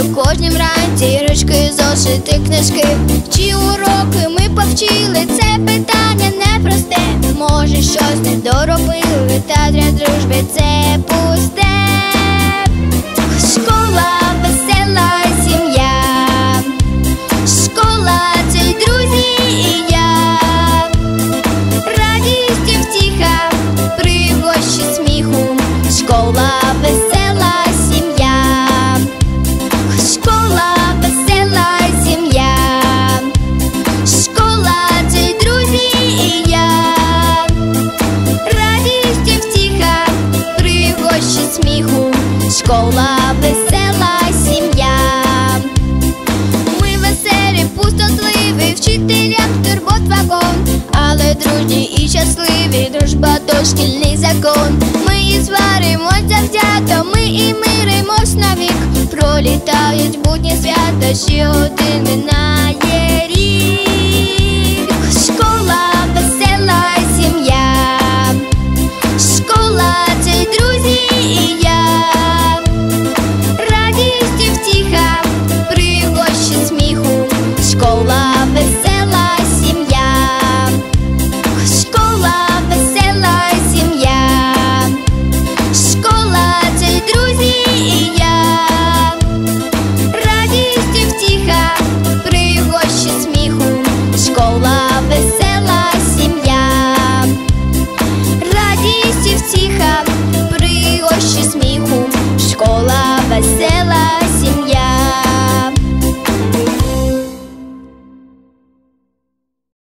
що кожнім ранці іграшки, зошити, книжки. Чи уроки ми повчили? Це питання непросте. Може, щось не доробили, та для дружби це пусте. Школа весела сім'я. Школа це друзі і я. Радість втіха, пригощі сміху, школа весела вчителям турбот вагон, але дружні і щасливі, дружба то шкільний закон. Ми і сваримось завзято, ми і миримось навік. Пролітають будні свята, ще один минає